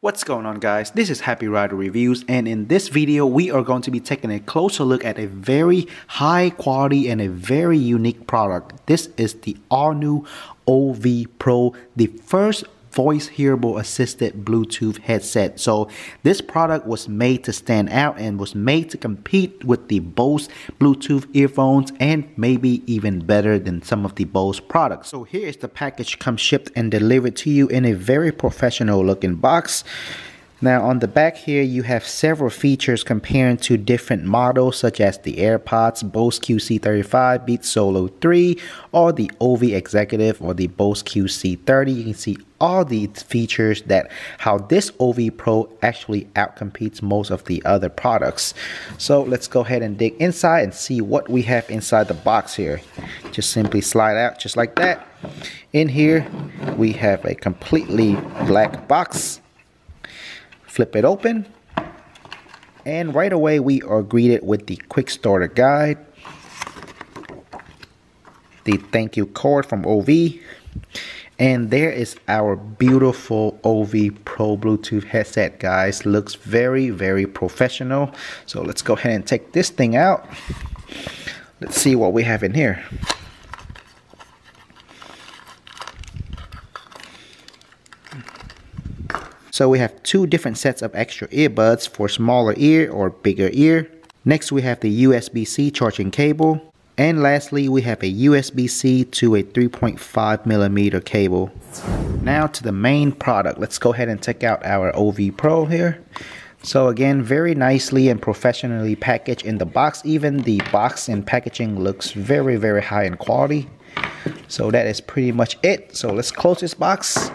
What's going on guys, this is Happy Rider Reviews and in this video we are going to be taking a closer look at a very high quality and a very unique product. This is the new OV Pro, the first voice hearable assisted Bluetooth headset. So this product was made to stand out and was made to compete with the Bose Bluetooth earphones and maybe even better than some of the Bose products. So here is the package come shipped and delivered to you in a very professional looking box. Now on the back here you have several features comparing to different models such as the AirPods, Bose QC35, Beats Solo 3, or the OV Executive or the Bose QC30. You can see all these features that how this OV Pro actually outcompetes most of the other products. So let's go ahead and dig inside and see what we have inside the box here. Just simply slide out just like that. In here we have a completely black box flip it open. And right away we are greeted with the quick starter guide. The thank you card from OV and there is our beautiful OV Pro Bluetooth headset guys. Looks very very professional. So let's go ahead and take this thing out. Let's see what we have in here So we have two different sets of extra earbuds for smaller ear or bigger ear. Next we have the USB-C charging cable. And lastly, we have a USB-C to a 3.5 millimeter cable. Now to the main product. Let's go ahead and check out our OV Pro here. So again, very nicely and professionally packaged in the box. Even the box and packaging looks very, very high in quality. So that is pretty much it. So let's close this box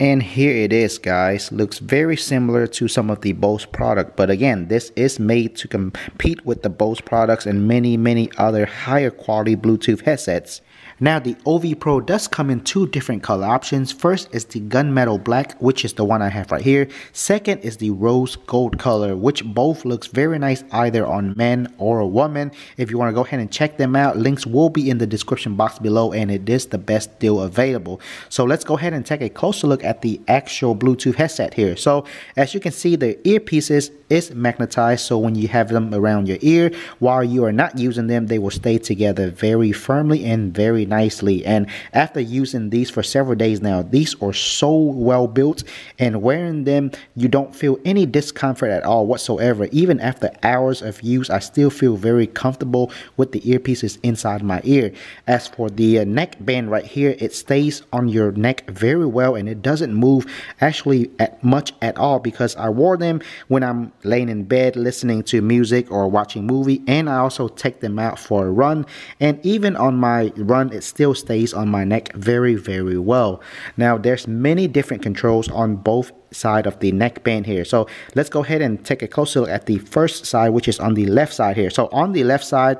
and here it is guys. Looks very similar to some of the Bose product. But again this is made to compete with the Bose products and many many other higher quality Bluetooth headsets now the OV Pro does come in two different color options. First is the gunmetal black, which is the one I have right here. Second is the rose gold color, which both looks very nice either on men or a woman. If you want to go ahead and check them out, links will be in the description box below and it is the best deal available. So let's go ahead and take a closer look at the actual Bluetooth headset here. So as you can see, the earpieces is magnetized so when you have them around your ear while you are not using them they will stay together very firmly and very nicely and after using these for several days now these are so well built and wearing them you don't feel any discomfort at all whatsoever. Even after hours of use I still feel very comfortable with the earpieces inside my ear. As for the uh, neck band right here it stays on your neck very well and it doesn't move actually at much at all because I wore them when I'm laying in bed listening to music or watching movie and I also take them out for a run. And even on my run it still stays on my neck very very well. Now there's many different controls on both side of the neck band here. So let's go ahead and take a closer look at the first side which is on the left side here. So on the left side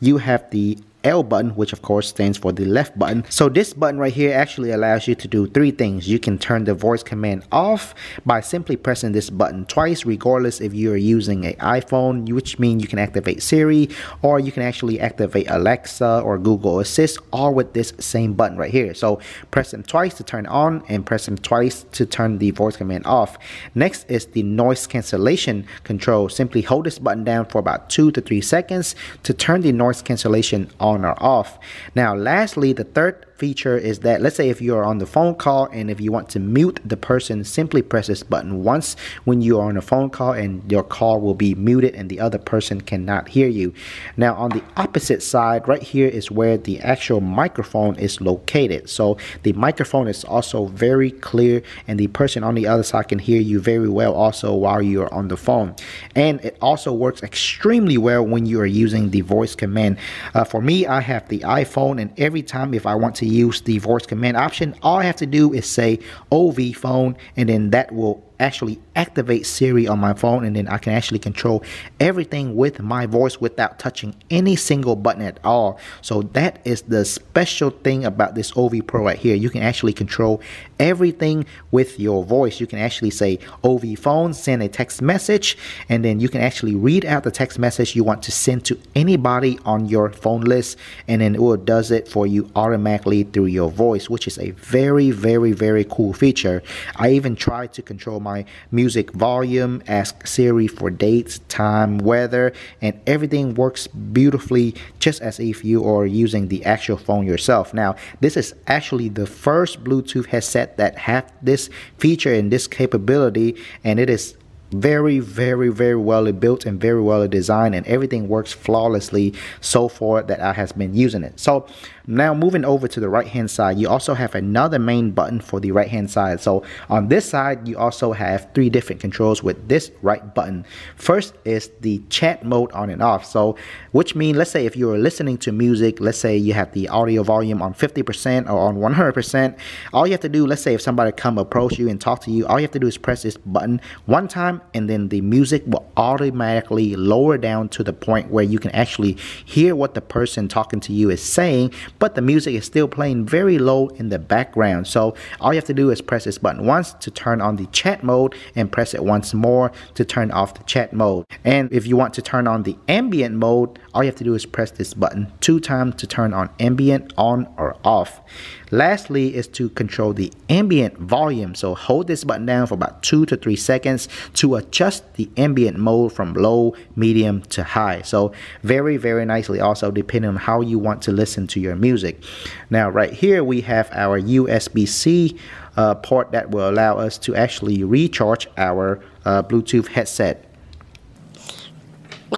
you have the L button, which of course stands for the left button. So this button right here actually allows you to do three things. You can turn the voice command off by simply pressing this button twice, regardless if you're using an iPhone, which means you can activate Siri, or you can actually activate Alexa or Google Assist, all with this same button right here. So press them twice to turn on and press them twice to turn the voice command off. Next is the noise cancellation control. Simply hold this button down for about two to three seconds to turn the noise cancellation on on or off. Now, lastly, the third feature is that let's say if you're on the phone call and if you want to mute the person, simply press this button once when you are on a phone call and your call will be muted and the other person cannot hear you. Now, on the opposite side, right here is where the actual microphone is located. So the microphone is also very clear and the person on the other side can hear you very well also while you're on the phone. And it also works extremely well when you are using the voice command. Uh, for me, I have the iPhone and every time if I want to use the voice command option, all I have to do is say OV phone and then that will actually activate Siri on my phone and then I can actually control everything with my voice without touching any single button at all. So that is the special thing about this OV Pro right here. You can actually control everything with your voice. You can actually say OV phone, send a text message, and then you can actually read out the text message you want to send to anybody on your phone list and then it does it for you automatically through your voice, which is a very, very, very cool feature. I even tried to control my my music volume, ask Siri for dates, time, weather, and everything works beautifully just as if you are using the actual phone yourself. Now, this is actually the first Bluetooth headset that have this feature and this capability and it is very very very well built and very well designed and everything works flawlessly so far that I has been using it so now moving over to the right hand side, you also have another main button for the right hand side. So on this side, you also have three different controls with this right button. First is the chat mode on and off. So which means, let's say if you're listening to music, let's say you have the audio volume on 50% or on 100%, all you have to do, let's say if somebody come approach you and talk to you, all you have to do is press this button one time and then the music will automatically lower down to the point where you can actually hear what the person talking to you is saying but the music is still playing very low in the background. So all you have to do is press this button once to turn on the chat mode and press it once more to turn off the chat mode. And if you want to turn on the ambient mode, all you have to do is press this button two times to turn on ambient on or off. Lastly is to control the ambient volume. So hold this button down for about two to three seconds to adjust the ambient mode from low, medium to high. So very, very nicely also depending on how you want to listen to your music. Now right here we have our USB-C uh, port that will allow us to actually recharge our uh, Bluetooth headset.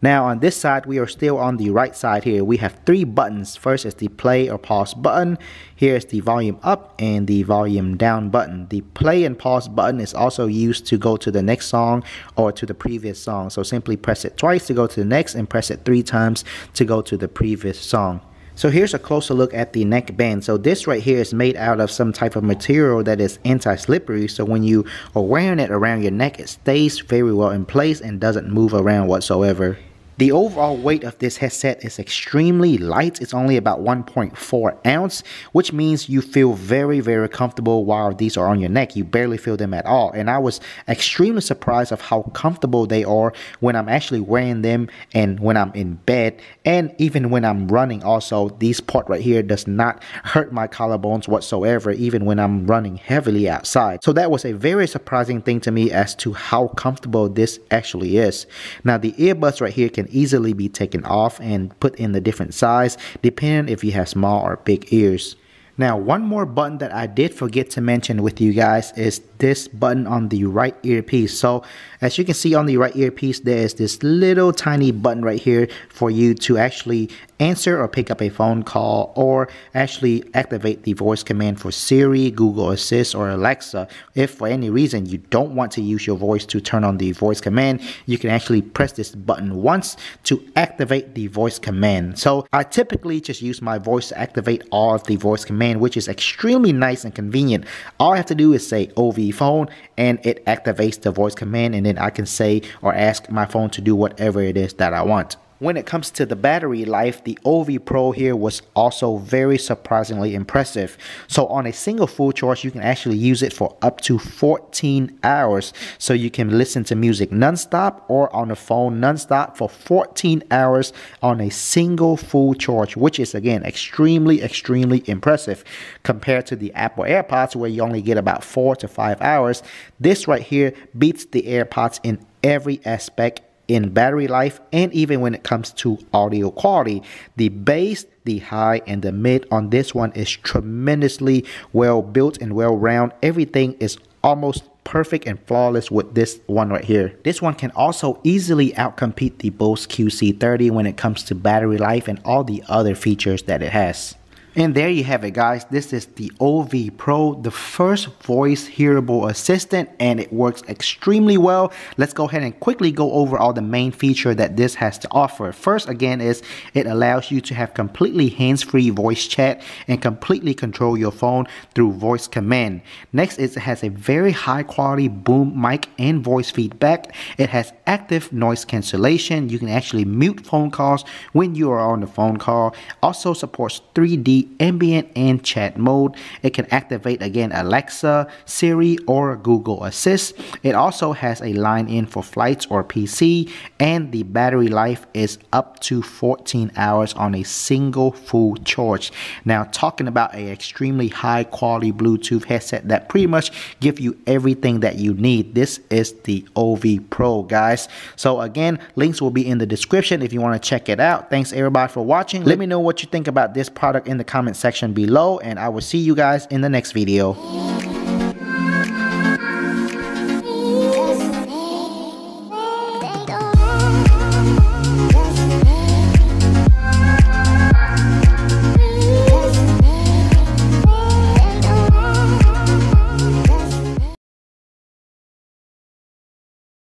Now on this side, we are still on the right side here. We have three buttons. First is the play or pause button. Here is the volume up and the volume down button. The play and pause button is also used to go to the next song or to the previous song. So simply press it twice to go to the next and press it three times to go to the previous song. So here's a closer look at the neck band. So this right here is made out of some type of material that is anti-slippery. So when you are wearing it around your neck, it stays very well in place and doesn't move around whatsoever. The overall weight of this headset is extremely light. It's only about 1.4 ounce, which means you feel very, very comfortable while these are on your neck. You barely feel them at all. And I was extremely surprised of how comfortable they are when I'm actually wearing them and when I'm in bed and even when I'm running also. This part right here does not hurt my collarbones whatsoever, even when I'm running heavily outside. So that was a very surprising thing to me as to how comfortable this actually is. Now the earbuds right here can can easily be taken off and put in the different size depending if you have small or big ears. Now, one more button that I did forget to mention with you guys is this button on the right earpiece. So, as you can see on the right earpiece, there is this little tiny button right here for you to actually answer or pick up a phone call or actually activate the voice command for Siri, Google Assist, or Alexa. If for any reason you don't want to use your voice to turn on the voice command, you can actually press this button once to activate the voice command. So, I typically just use my voice to activate all of the voice command command, which is extremely nice and convenient. All I have to do is say OV phone and it activates the voice command and then I can say or ask my phone to do whatever it is that I want. When it comes to the battery life, the OV Pro here was also very surprisingly impressive. So on a single full charge, you can actually use it for up to 14 hours. So you can listen to music nonstop or on the phone nonstop for 14 hours on a single full charge, which is again extremely, extremely impressive compared to the Apple AirPods where you only get about four to five hours. This right here beats the AirPods in every aspect in battery life and even when it comes to audio quality. The bass, the high, and the mid on this one is tremendously well built and well round. Everything is almost perfect and flawless with this one right here. This one can also easily outcompete the Bose QC30 when it comes to battery life and all the other features that it has. And there you have it guys, this is the OV Pro, the first voice hearable assistant and it works extremely well. Let's go ahead and quickly go over all the main feature that this has to offer. First again is it allows you to have completely hands-free voice chat and completely control your phone through voice command. Next it has a very high quality boom mic and voice feedback. It has active noise cancellation. You can actually mute phone calls when you are on the phone call. Also supports 3D Ambient, and chat mode. It can activate again Alexa, Siri, or Google Assist. It also has a line in for flights or PC, and the battery life is up to 14 hours on a single full charge. Now, talking about a extremely high quality Bluetooth headset that pretty much give you everything that you need. This is the OV Pro, guys. So again, links will be in the description if you want to check it out. Thanks everybody for watching. Let me know what you think about this product in the comment section below, and I will see you guys in the next video.